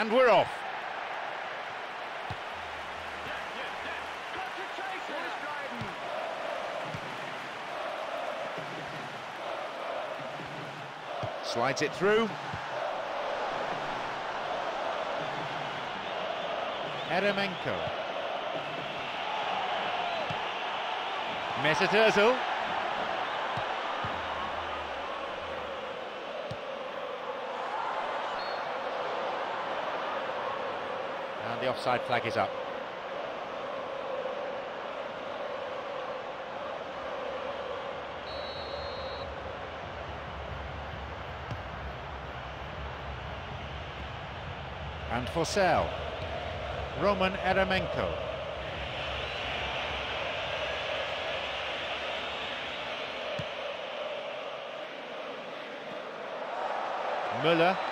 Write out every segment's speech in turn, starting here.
And we're off. Slides it through. Eremenko. Mesut Ozil. And the offside flag is up. And Forssell, Roman Eremenko. Müller.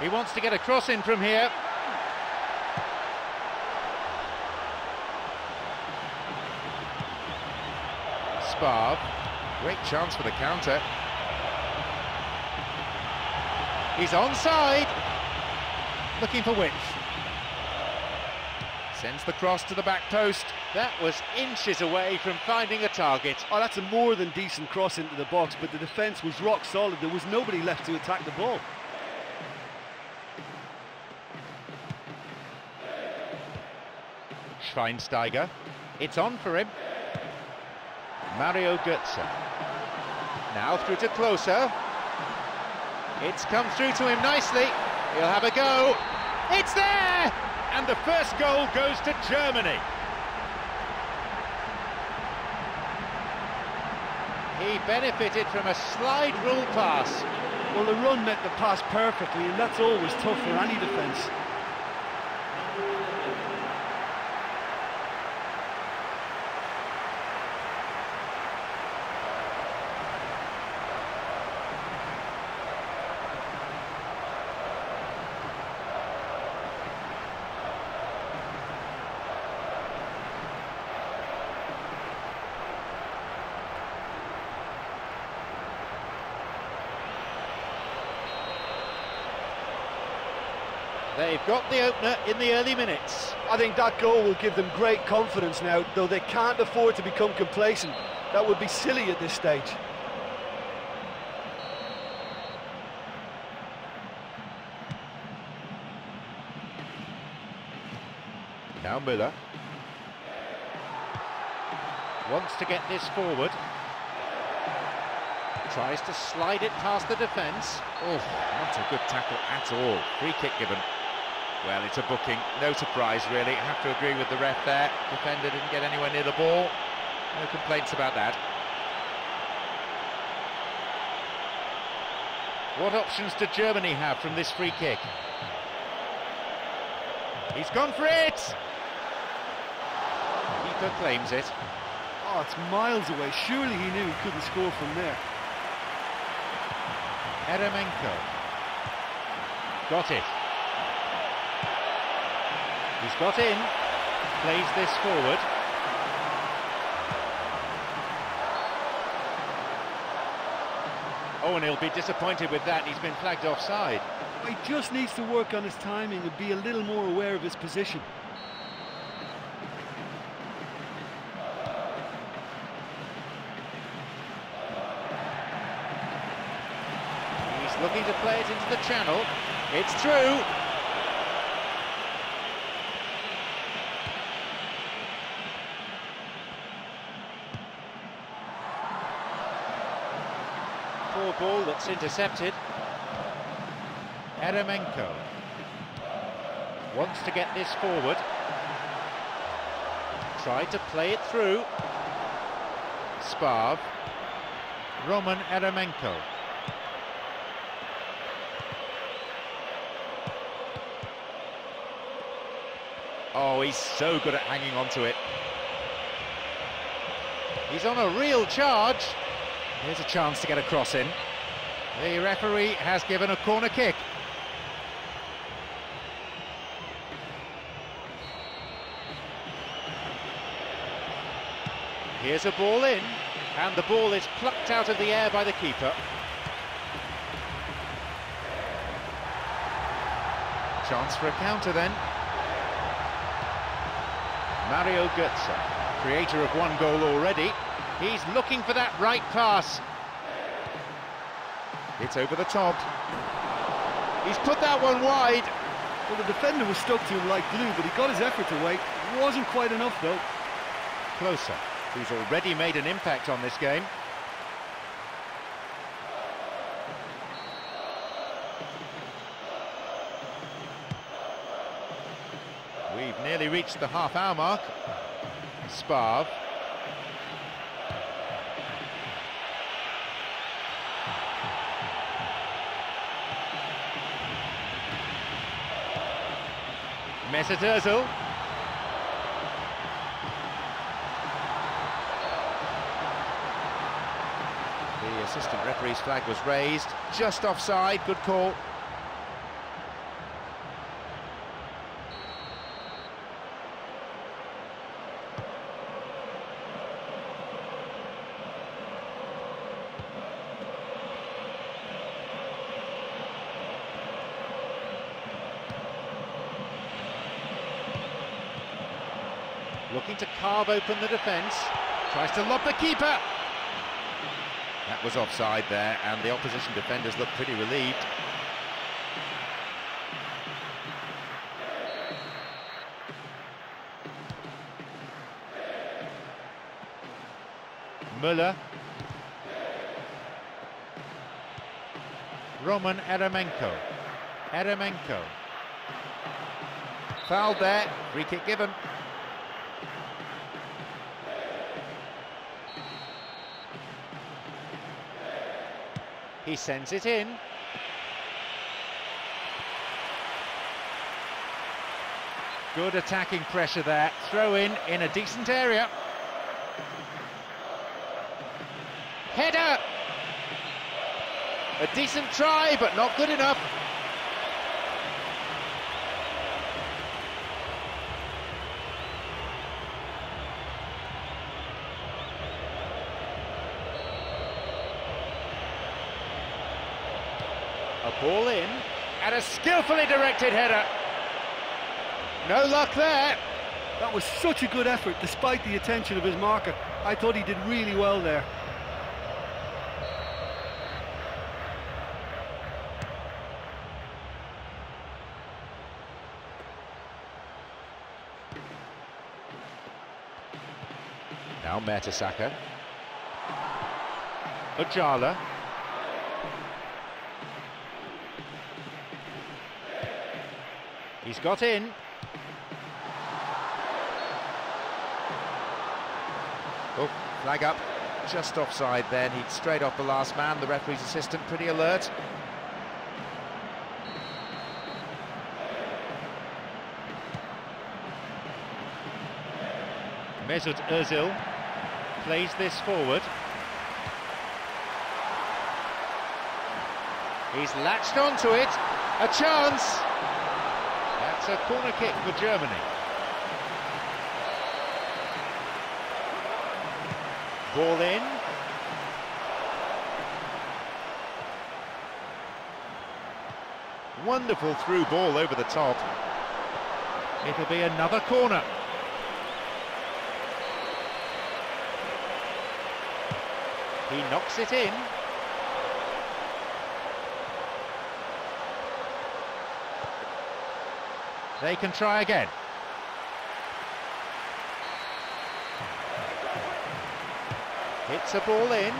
He wants to get a cross in from here. Sparv. Great chance for the counter. He's onside. Looking for width. Sends the cross to the back post. That was inches away from finding a target. Oh, that's a more than decent cross into the box, but the defence was rock solid. There was nobody left to attack the ball. Schweinsteiger. It's on for him. Mario Götze. Now through to Klose. It's come through to him nicely. He'll have a go. It's there! And the first goal goes to Germany. He benefited from a slide rule pass. Well, the run met the pass perfectly, and that's always tough for any defence. They've got the opener in the early minutes. I think that goal will give them great confidence now, though they can't afford to become complacent. That would be silly at this stage. Now Müller. Wants to get this forward. Tries to slide it past the defence. Oh, not a good tackle at all. Free kick given. Well, it's a booking. No surprise, really. I have to agree with the ref there. Defender didn't get anywhere near the ball. No complaints about that. What options do Germany have from this free kick? He's gone for it! Keeper claims it. Oh, it's miles away. Surely he knew he couldn't score from there. Eremenko. Got it. He's got in. Plays this forward. Oh, and he'll be disappointed with that. He's been flagged offside. He just needs to work on his timing and be a little more aware of his position. He's looking to play it into the channel. It's true. That's intercepted. Eremenko wants to get this forward. Tried to play it through. Sparv. Roman Eremenko. Oh, he's so good at hanging on to it. He's on a real charge. Here's a chance to get a cross in. The referee has given a corner kick. Here's a ball in. And the ball is plucked out of the air by the keeper. Chance for a counter then. Mario Götze, creator of one goal already. He's looking for that right pass. It's over the top. He's put that one wide. Well, the defender was stuck to him like glue, but he got his effort away. Wasn't quite enough, though. Klose, who's already made an impact on this game. We've nearly reached the half-hour mark. Sparv. Mesut Ozil. The assistant referee's flag was raised, just offside, good call. Looking to carve open the defence, tries to lob the keeper. That was offside there, and the opposition defenders look pretty relieved. Müller. Roman Eremenko. Eremenko. Foul there, free kick given. He sends it in. Good attacking pressure there. Throw in in a decent area. Header! A decent try, but not good enough. A ball in, and a skillfully directed header. No luck there. That was such a good effort, despite the attention of his marker. I thought he did really well there. Now Mertesacker. Ojala. He's got in. Oh, flag up. Just offside then. He'd straight off the last man. The referee's assistant pretty alert. Mesut Ozil plays this forward. He's latched onto it. A chance. That's a corner kick for Germany. Ball in. Wonderful through ball over the top. It'll be another corner. He knocks it in. They can try again. Hits a ball in.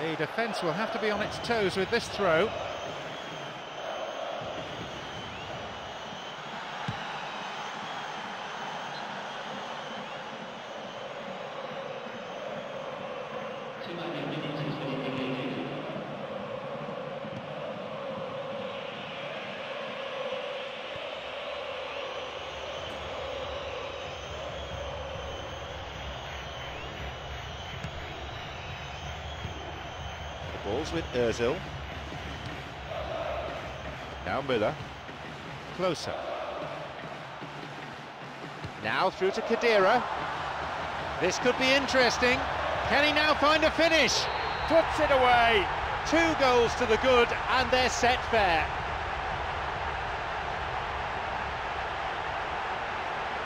The defence will have to be on its toes with this throw. Balls with Ozil. Now Müller. Klose. Now through to Khedira. This could be interesting. Can he now find a finish? Puts it away. Two goals to the good, and they're set fair.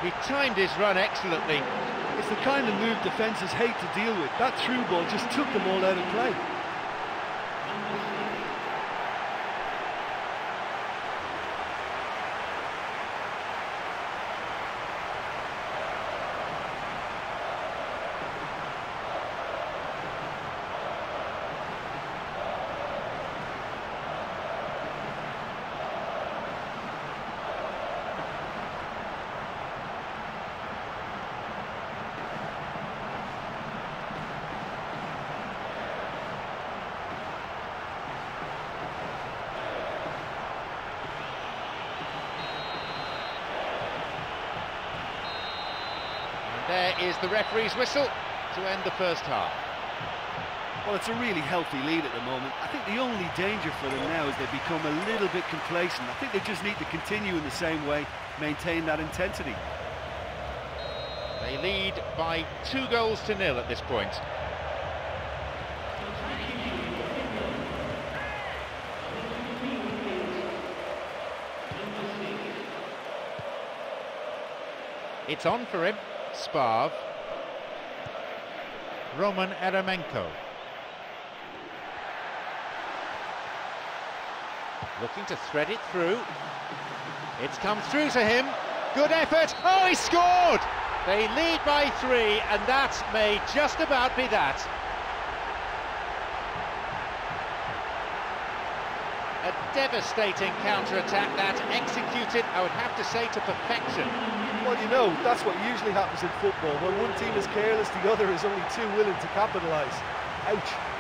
He timed his run excellently. It's the kind of move defences hate to deal with. That through ball just took them all out of play. There is the referee's whistle to end the first half. Well, it's a really healthy lead at the moment. I think the only danger for them now is they become a little bit complacent. I think they just need to continue in the same way, maintain that intensity. They lead by two goals to nil at this point. It's on for him. Sparv. Roman Eremenko. Looking to thread it through. It's come through to him. Good effort. Oh, he scored! They lead by three, and that may just about be that. Devastating counter-attack that executed, I would have to say, to perfection. Well, you know, that's what usually happens in football. When one team is careless, the other is only too willing to capitalise. Ouch.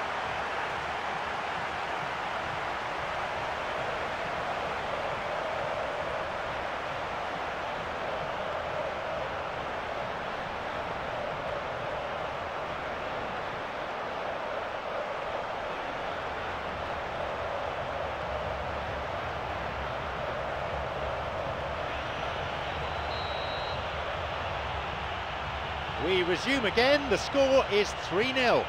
Resume again, the score is 3-0.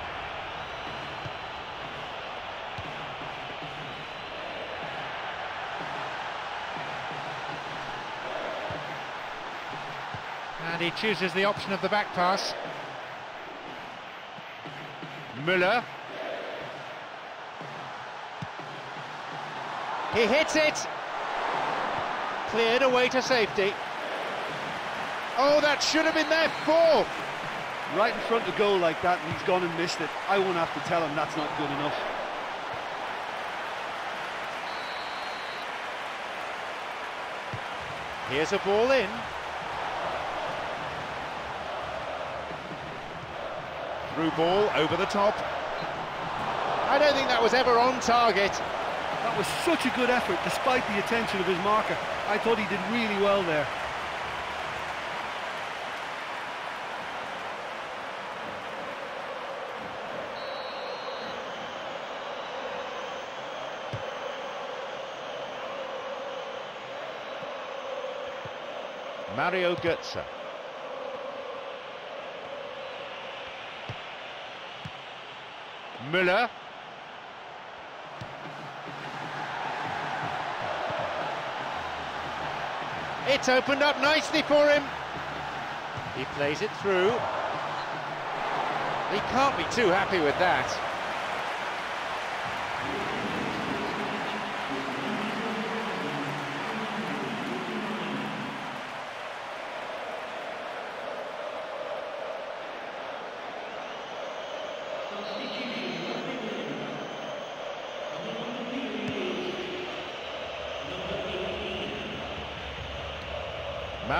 And he chooses the option of the back pass. Müller. He hits it. Cleared away to safety. Oh, that should have been their fourth. Right in front of goal like that, and he's gone and missed it. I won't have to tell him that's not good enough. Here's a ball in. Through ball over the top. I don't think that was ever on target. That was such a good effort, despite the attention of his marker. I thought he did really well there. Mario Götze. Müller. It's opened up nicely for him. He plays it through. He can't be too happy with that.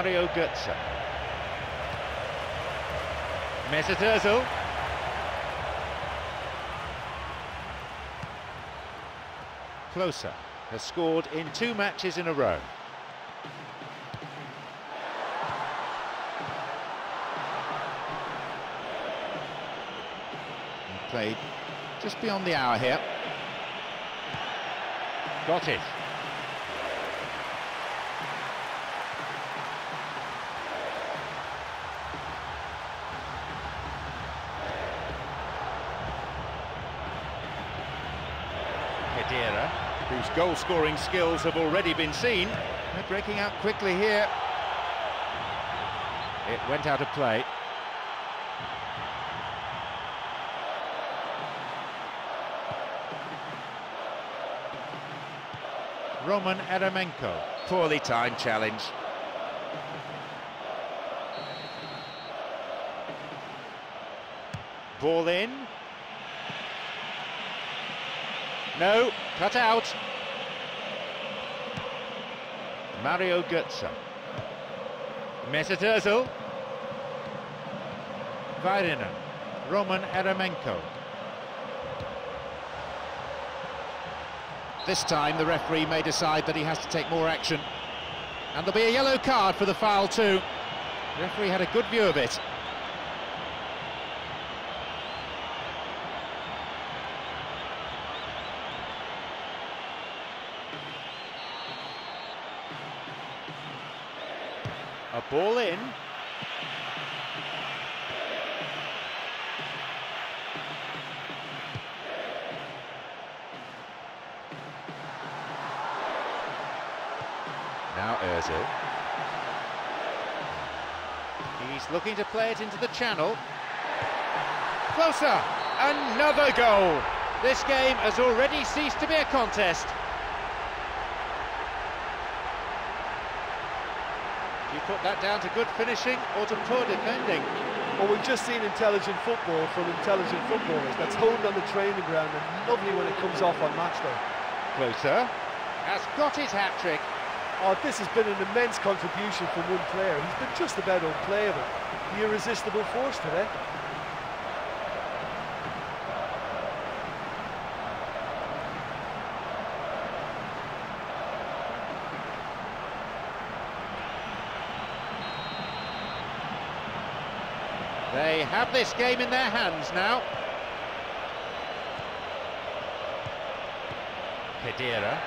Mario Götze. Mesut Ozil. Klose has scored in two matches in a row. Played just beyond the hour here. Got it. Whose goal-scoring skills have already been seen. They're breaking out quickly here. It went out of play. Roman Eremenko. Poorly timed challenge. Ball in. No, cut out. Mario Götze. Mesut Ozil. Väyrynen. Roman Eremenko. This time the referee may decide that he has to take more action. And there'll be a yellow card for the foul too. The referee had a good view of it. A ball in. Now Ozil. He's looking to play it into the channel. Klose! Another goal! This game has already ceased to be a contest. Do you put that down to good finishing or to poor defending? Well, we've just seen intelligent football from intelligent footballers. That's honed on the training ground and lovely when it comes off on match day. Klose. Has got his hat-trick. Oh, this has been an immense contribution from one player. He's been just about unplayable. The irresistible force today. They have this game in their hands now. Khedira.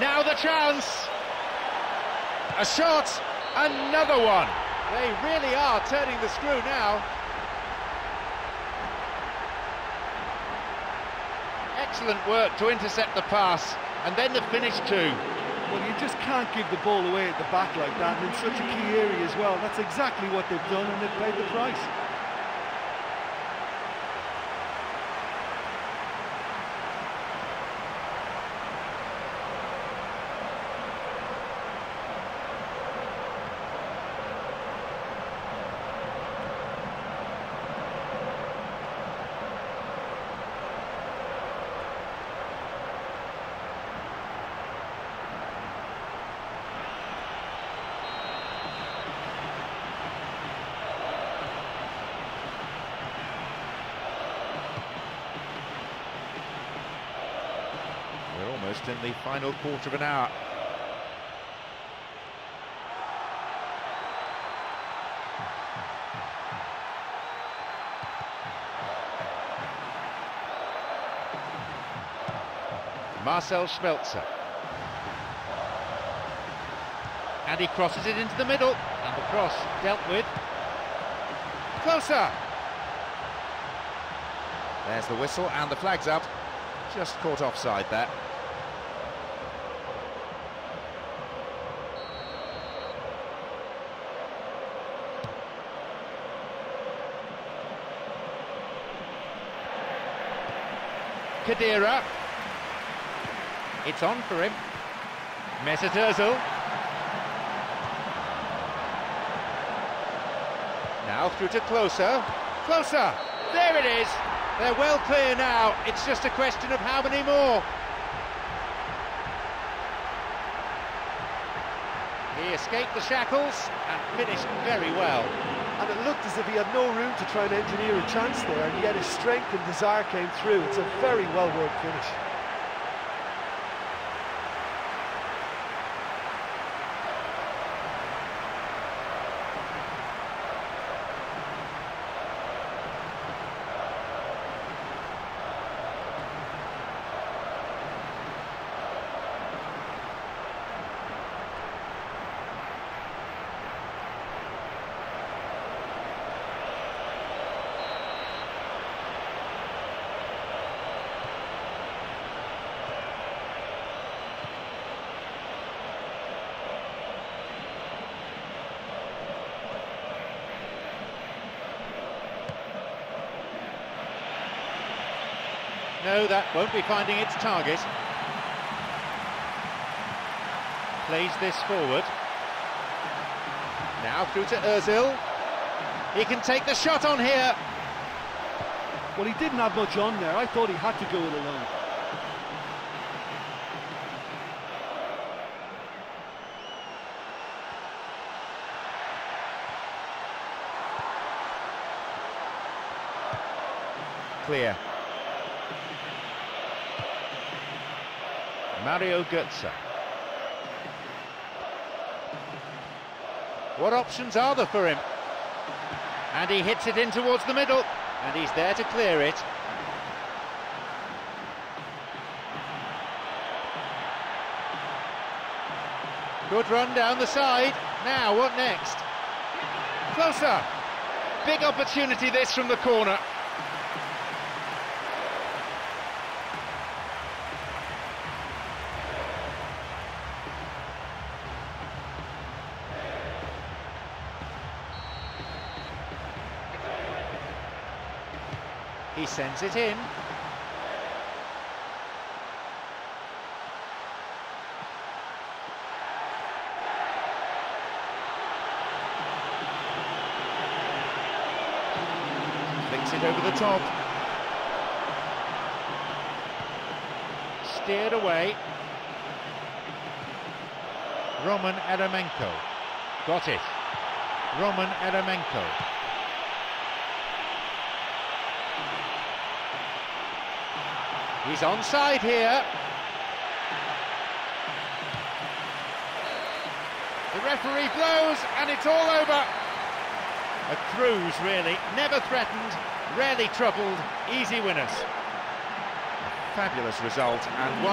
Now the chance. A shot, another one. They really are turning the screw now. Excellent work to intercept the pass, and then the finish too. Well, you just can't give the ball away at the back like that, and in such a key area as well. That's exactly what they've done, and they've paid the price. We're almost in the final quarter of an hour. Marcel Schmelzer. And he crosses it into the middle. And the cross dealt with. Klose! There's the whistle and the flag's up. Just caught offside there. Khedira. It's on for him. Mesut Ozil. Now through to Klose. Klose! There it is! They're well clear now. It's just a question of how many more. He escaped the shackles and finished very well. And it looked as if he had no room to try and engineer a chance there, and yet his strength and desire came through. It's a very well-worked finish. No, that won't be finding its target. Plays this forward. Now through to Ozil. He can take the shot on here. Well, he didn't have much on there. I thought he had to go it alone. Clear. Mario Götze. What options are there for him? And he hits it in towards the middle, and he's there to clear it. Good run down the side. Now, what next? Klose. Big opportunity this from the corner. He sends it in. Flicks it over the top. Steered away. Roman Eremenko. Got it. Roman Eremenko. He's onside here. The referee blows and it's all over. A cruise, really. Never threatened, rarely troubled, easy winners. Fabulous result and one.